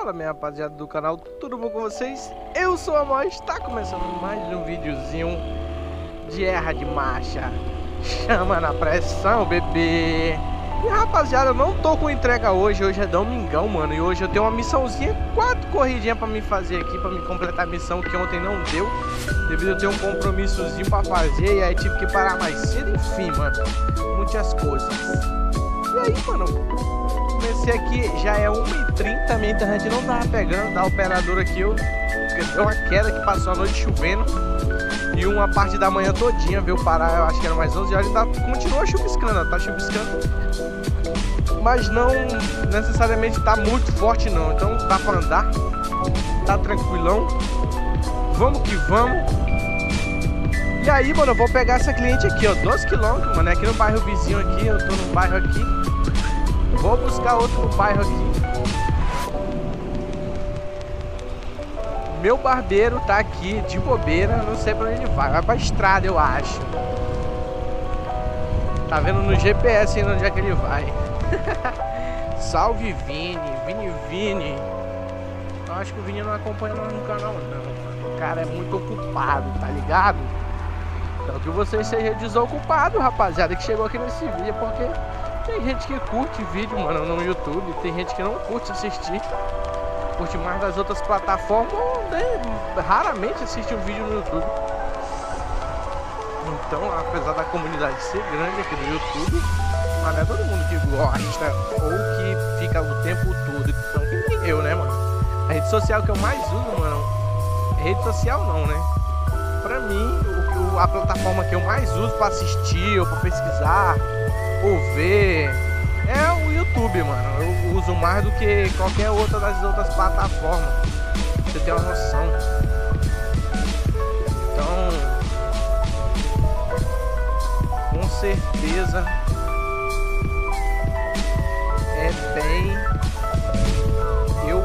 Fala minha rapaziada do canal, tudo bom com vocês? Eu sou a Moz, está começando mais um videozinho de erra de marcha. Chama na pressão, bebê. E rapaziada, eu não tô com entrega hoje, hoje é domingão, mano E hoje eu tenho uma missãozinha, quatro corridinhas pra me fazer aqui Pra me completar a missão que ontem não deu. Devido a ter um compromissozinho pra fazer E aí tive que parar mais cedo, enfim, mano Muitas coisas. E aí, mano, comecei aqui, já é 1h30, minha internet não tava pegando, da operadora aqui, eu deu uma queda que passou a noite chovendo e uma parte da manhã todinha veio parar, eu acho que era mais 11 horas, ainda continua chuviscando, tá chuviscando, mas não necessariamente tá muito forte não, então dá pra andar, tá tranquilão, vamos que vamos. E aí, mano, eu vou pegar essa cliente aqui, ó, 12 km, mano, é aqui no bairro vizinho aqui, eu tô no bairro aqui, Vou buscar outro bairro aqui. Meu barbeiro tá aqui de bobeira, não sei pra onde ele vai. Vai pra estrada, eu acho. Tá vendo no GPS ainda onde é que ele vai. Salve Vini, Vini Vini. Eu acho que o Vini não acompanha nós no canal não. O cara é muito ocupado, tá ligado? Então que você seja desocupado, rapaziada, que chegou aqui nesse vídeo, porque tem gente que curte vídeo, mano, no YouTube, tem gente que não curte assistir. Curte mais das outras plataformas, né? raramente assiste um vídeo no YouTube. Então, apesar da comunidade ser grande aqui no YouTube, mas não é todo mundo que gosta ou que fica o tempo todo. Então, que nem eu, né, mano? A rede social que eu mais uso, mano, rede social não, né? Pra mim, o, a plataforma que eu mais uso pra assistir ou pra pesquisar ou ver é o YouTube, mano. Eu uso mais do que qualquer outra das outras plataformas. Você ter uma noção. Então, com certeza é bem. Eu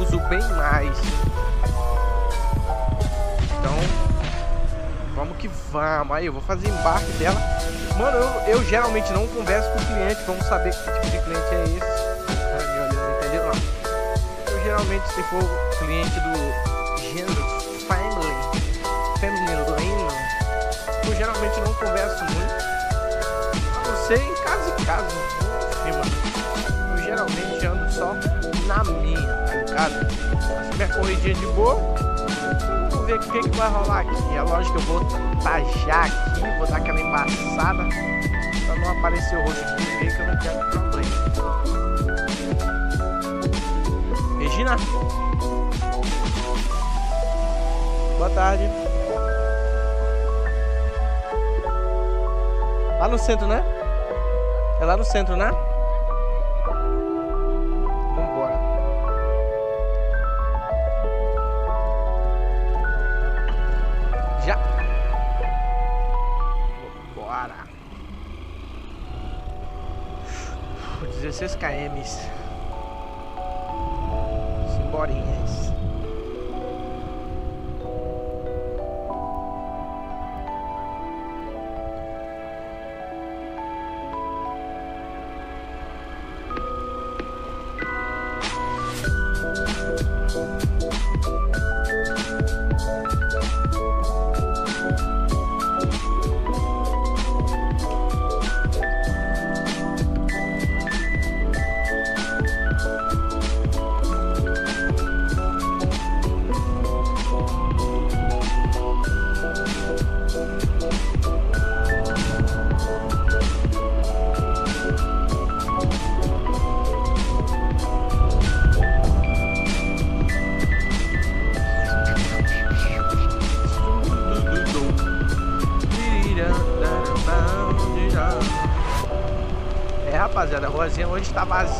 uso bem mais. Então, vamos que vamos. Aí, eu vou fazer embarque dela. Mano, eu, eu, geralmente não converso com o cliente, vamos saber que tipo de cliente é esse. Entendeu? Não. Eu geralmente, se for cliente do gênero family, family line, eu geralmente não converso muito. A não em caso em caso. Mano. Eu geralmente ando só na minha, tá ligado? Se minha corridinha de boa, vamos ver o que, que vai rolar aqui. É lógico que eu vou tajar aqui, vou dar embaçada pra não aparecer o rosto de ninguém que eu não quero problema. Regina? Boa tarde. Lá no centro, né? É lá no centro, né? 16 km. Simborinhas.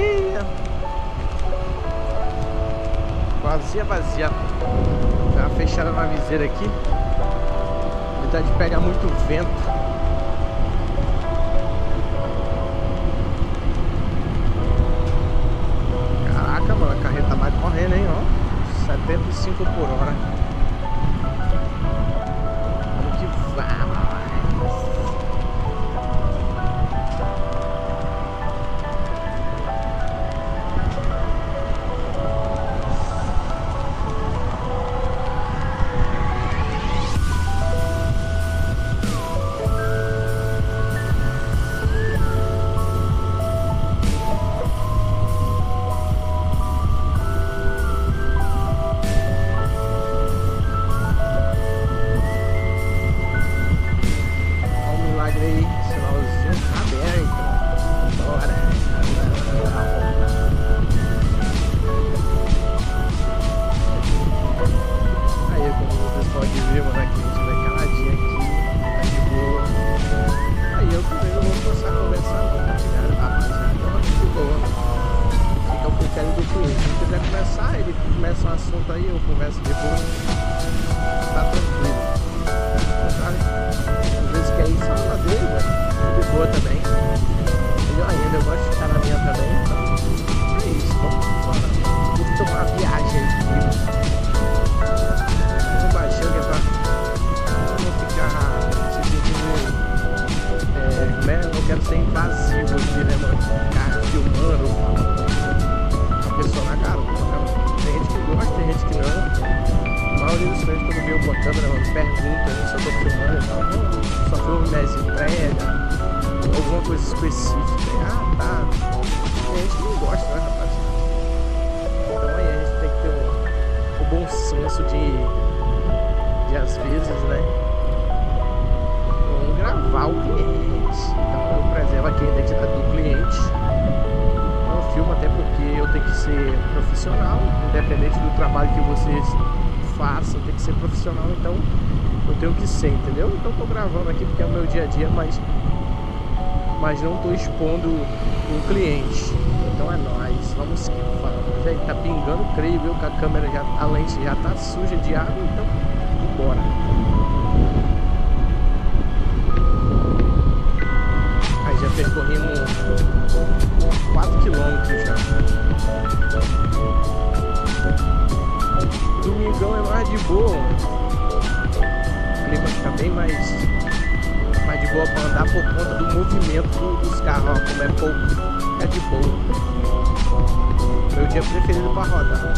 Vazia. Vazia, vazia. Tá fechada na viseira aqui. Tá de pegar muito vento. Caraca, mano, a carreta vai correndo, hein, ó. 75 por hora. Começar, ele começa um assunto aí, eu converso de boa. Tá tranquilo. Às vezes quer ir só na dele, velho. De boa também. Melhor ainda, eu gosto de ficar na minha também. Então, é isso, vamos embora. Curta uma viagem aí comigo. Vamos baixando, é pra não ficar se sentindo. É, né? Eu não quero ser invasivo aqui, né, mano? Ficar filmando, falando pessoa na que não. A maioria dos clientes quando vê uma câmera me pergunta se eu tô filmando e tal, não, só filmo minhas entregas, alguma coisa específica. Ah, tá. Tem gente não gosta, né, rapaz? Então aí a gente tem que ter o, o bom senso de, de às vezes, né? Gravar o cliente. Então eu preservo aqui a identidade do cliente filme, até porque eu tenho que ser profissional, independente do trabalho que vocês façam, tem que ser profissional, então eu tenho que ser, entendeu? Então tô gravando aqui porque é o meu dia a dia, mas, mas não tô expondo o cliente. Então é nóis, vamos que vamos. Tá pingando, creio, viu? Que a câmera já, a lente já tá suja de água, então bora. Percorrimos 4 quilômetros já. Domingão é mais de boa. O clima fica bem mais, mais de boa para andar por conta do movimento dos carros. Ó, como é pouco, é de boa. Meu dia preferido para rodar.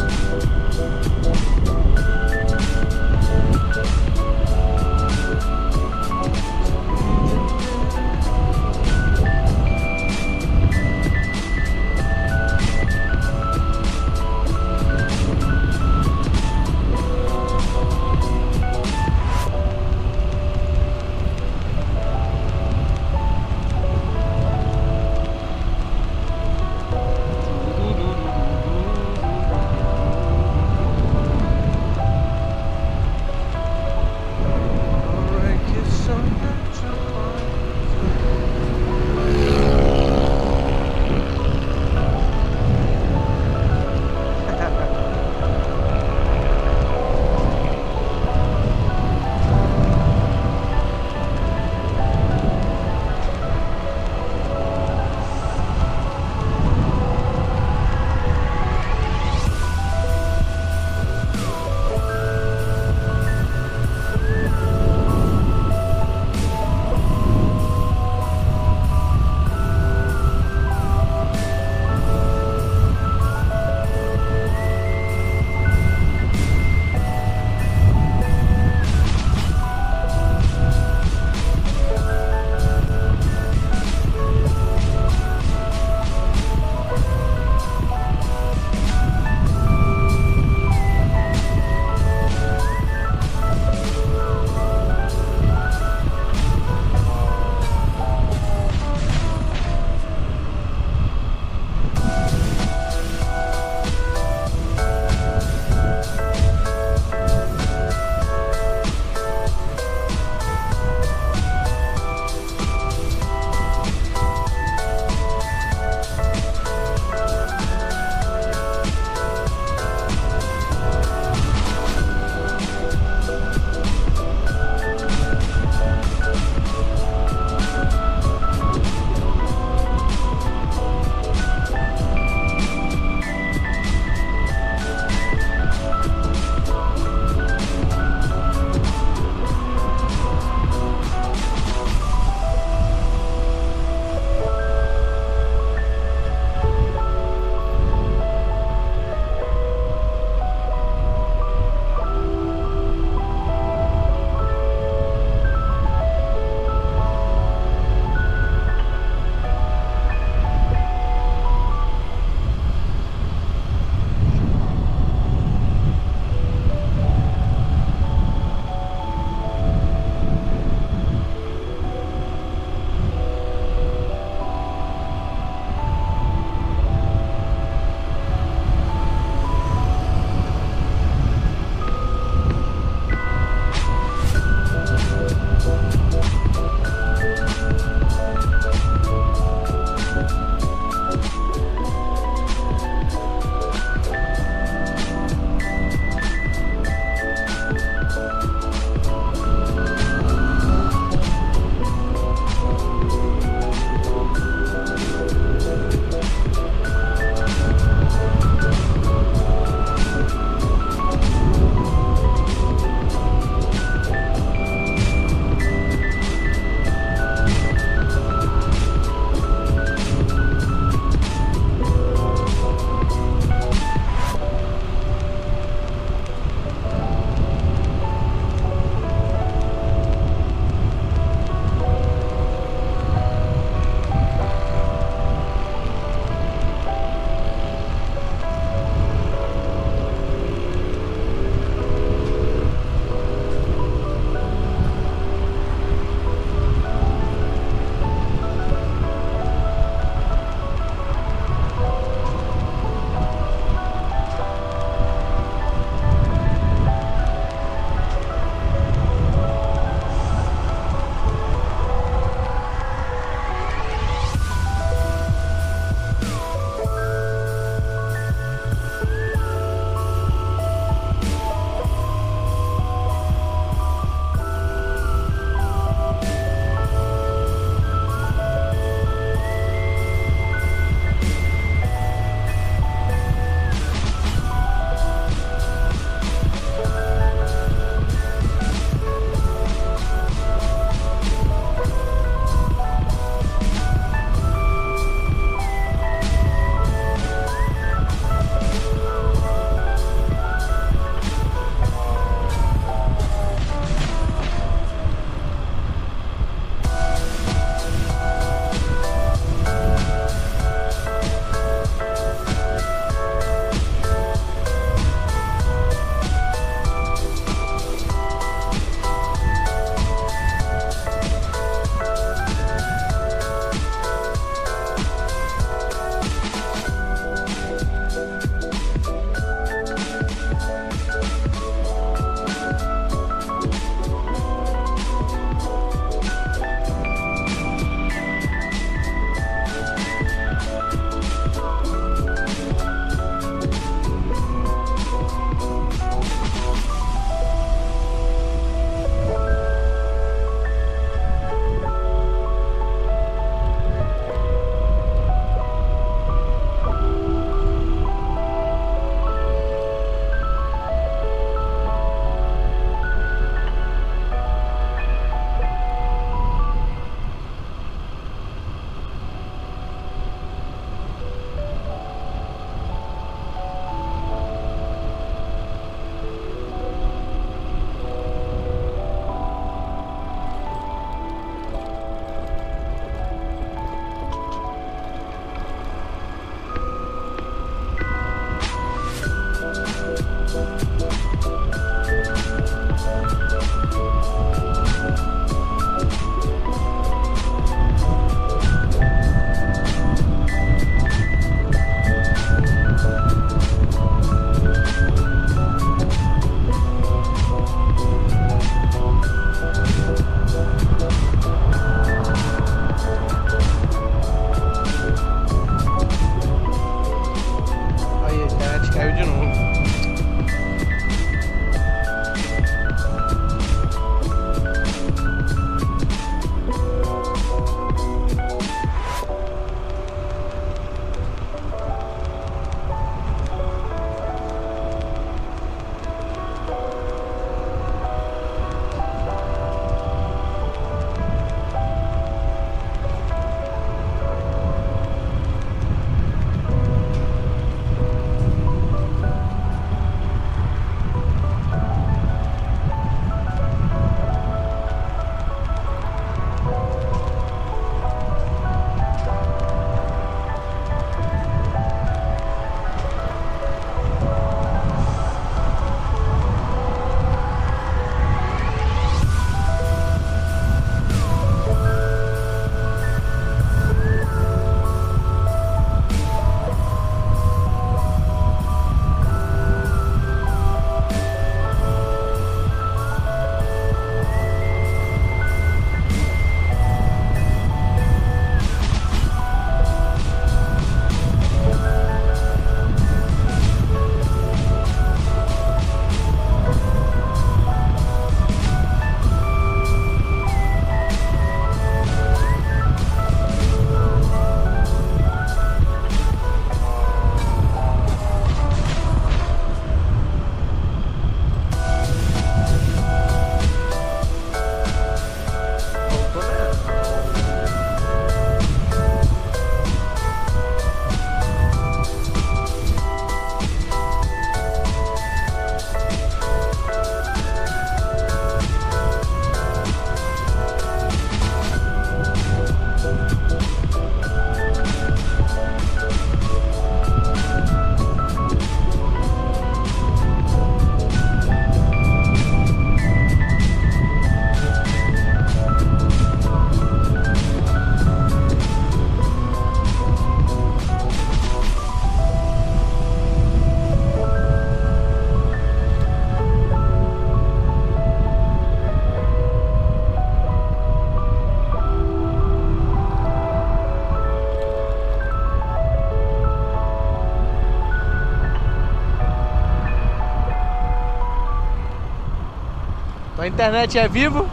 Internet é vivo?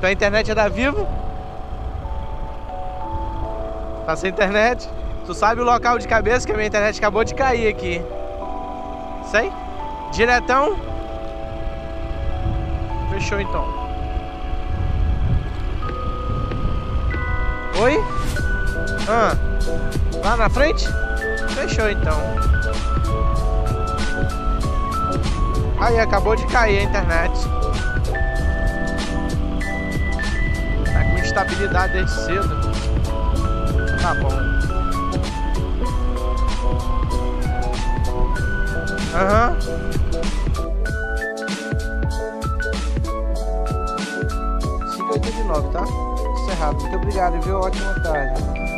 Tua internet é da Vivo? Tá sem internet? Tu sabe o local de cabeça que a minha internet acabou de cair aqui. Sei? Diretão? Fechou então. Oi? Ah, lá na frente? Fechou então. Aí, acabou de cair a internet. Com instabilidade desde cedo. Tá bom. Aham. Uhum. nove, tá? Encerrado. Muito obrigado, viu? Ótima tarde.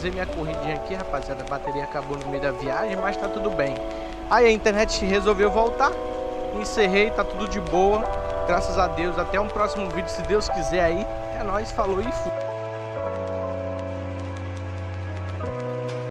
Finalizei minha corridinha aqui, rapaziada. A bateria acabou no meio da viagem, mas tá tudo bem. Aí a internet resolveu voltar. Encerrei, tá tudo de boa. Graças a Deus. Até um próximo vídeo, se Deus quiser aí. É nóis, falou e fui.